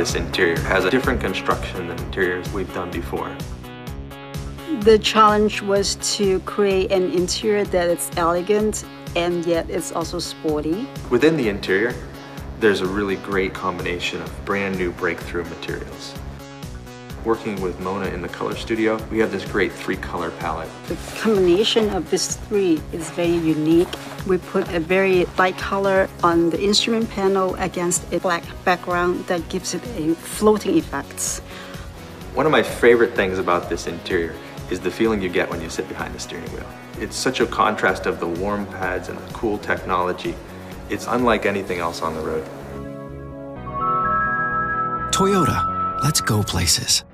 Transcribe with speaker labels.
Speaker 1: this interior. It has a different construction than interiors we've done before.
Speaker 2: The challenge was to create an interior that is elegant and yet it's also sporty.
Speaker 1: Within the interior, there's a really great combination of brand new breakthrough materials. Working with Mona in the color studio, we have this great three color palette.
Speaker 2: The combination of these three is very unique. We put a very light color on the instrument panel against a black background that gives it a floating effect.
Speaker 1: One of my favorite things about this interior is the feeling you get when you sit behind the steering wheel. It's such a contrast of the warm pads and the cool technology. It's unlike anything else on the road.
Speaker 3: Toyota, let's go places.